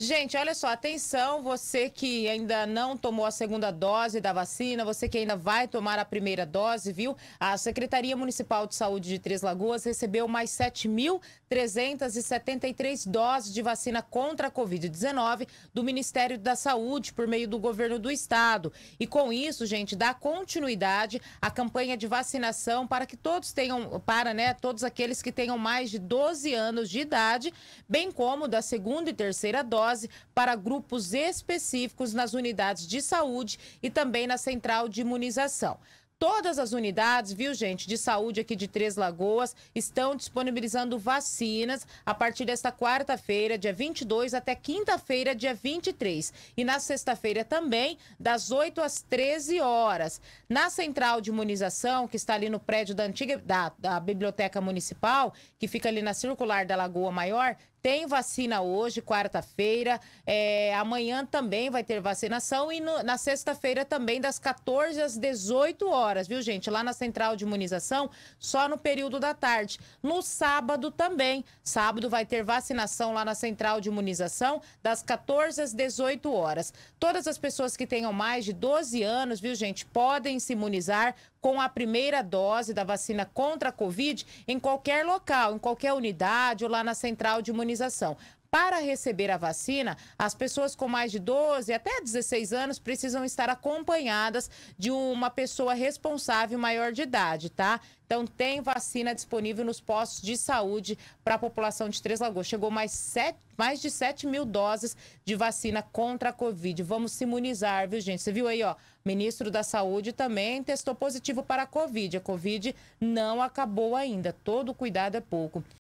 Gente, olha só, atenção, você que ainda não tomou a segunda dose da vacina, você que ainda vai tomar a primeira dose, viu? A Secretaria Municipal de Saúde de Três Lagoas recebeu mais 7.373 doses de vacina contra a Covid-19 do Ministério da Saúde por meio do governo do estado. E com isso, gente, dá continuidade à campanha de vacinação para que todos tenham, para, né, todos aqueles que tenham mais de 12 anos de idade, bem como da segunda e terceira dose dose para grupos específicos nas unidades de saúde e também na central de imunização. Todas as unidades, viu, gente, de saúde aqui de Três Lagoas estão disponibilizando vacinas a partir desta quarta-feira, dia 22, até quinta-feira, dia 23. E na sexta-feira também, das 8 às 13 horas. Na central de imunização, que está ali no prédio da antiga da, da Biblioteca Municipal, que fica ali na circular da Lagoa Maior, tem vacina hoje, quarta-feira. É, amanhã também vai ter vacinação. E no, na sexta-feira também, das 14 às 18 horas, viu, gente? Lá na central de imunização, só no período da tarde. No sábado também. Sábado vai ter vacinação lá na central de imunização, das 14 às 18 horas. Todas as pessoas que tenham mais de 12 anos, viu, gente, podem se imunizar com a primeira dose da vacina contra a Covid em qualquer local, em qualquer unidade ou lá na central de imunização. Para receber a vacina, as pessoas com mais de 12 até 16 anos precisam estar acompanhadas de uma pessoa responsável maior de idade, tá? Então, tem vacina disponível nos postos de saúde para a população de Três Lagoas. Chegou mais, sete, mais de 7 mil doses de vacina contra a Covid. Vamos se imunizar, viu, gente? Você viu aí, ó, ministro da Saúde também testou positivo para a Covid. A Covid não acabou ainda. Todo cuidado é pouco.